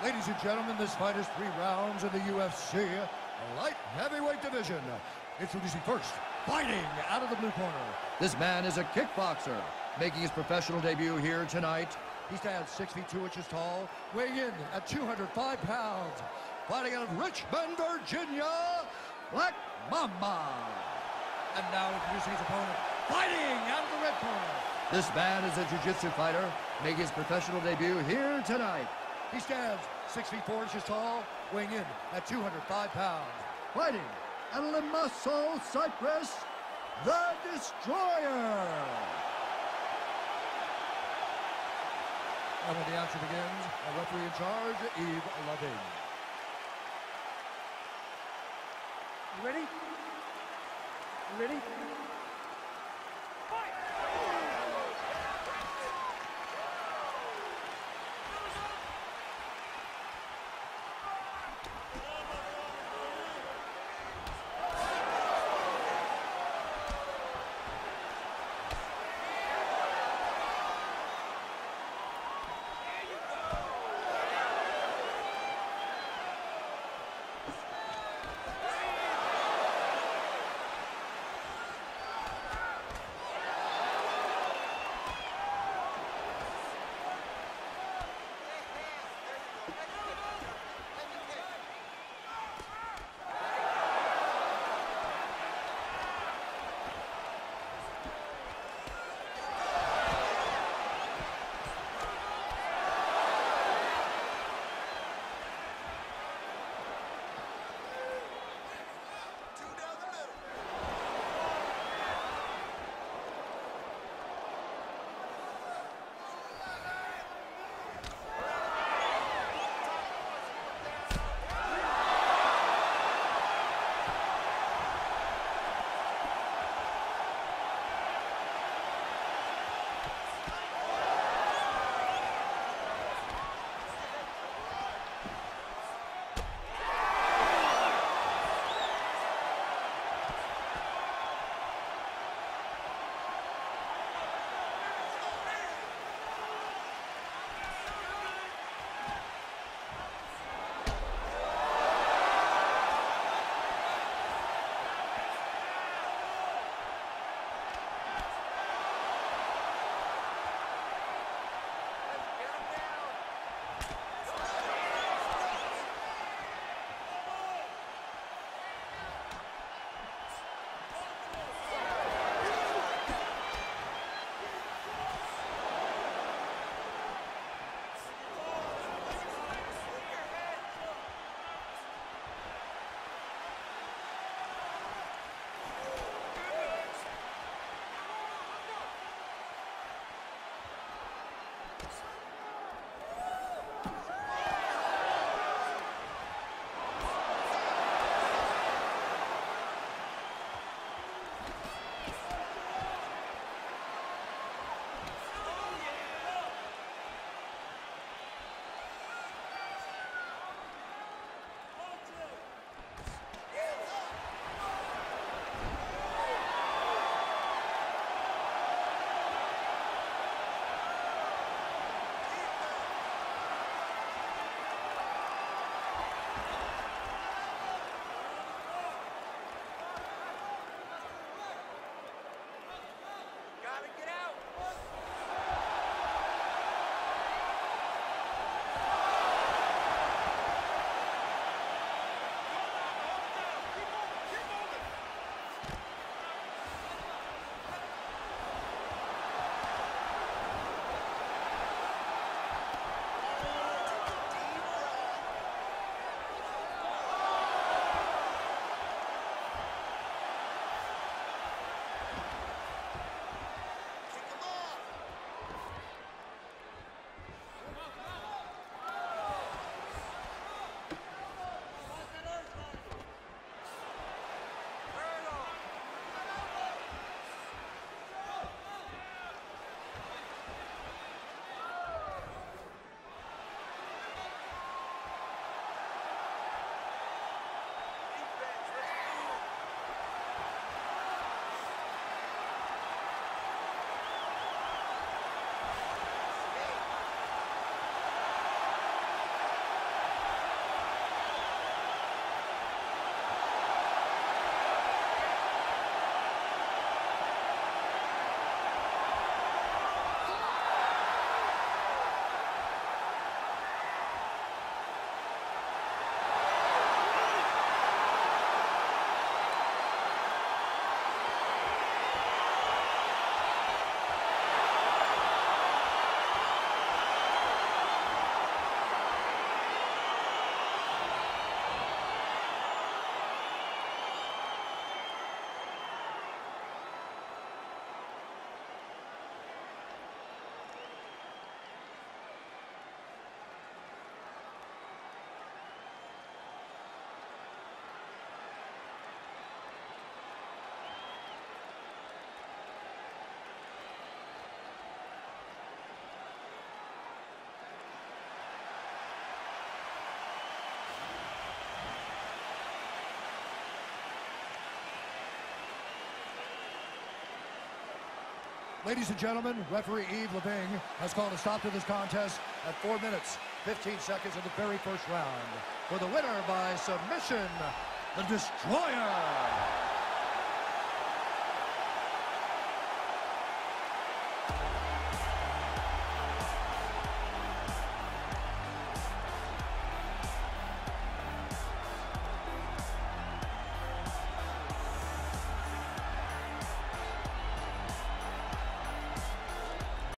Ladies and gentlemen, this fight is three rounds in the UFC light heavyweight division. Introducing first, fighting out of the blue corner. This man is a kickboxer, making his professional debut here tonight. He stands 6 feet 2 inches tall, weighing in at 205 pounds. Fighting out of Richmond, Virginia, Black Mamba. And now introducing his opponent, fighting out of the red corner. This man is a jiu-jitsu fighter, making his professional debut here tonight. He stands 6 feet 4 inches tall, weighing in at 205 pounds. Fighting out of Limassol, Cyprus, the Destroyer. And when the action begins, a referee in charge, Yves Lavigne. You ready? You ready? Ladies and gentlemen, referee Yves Lavigne has called a stop to this contest at 4 minutes, 15 seconds of the very first round. For the winner by submission, the Destroyer.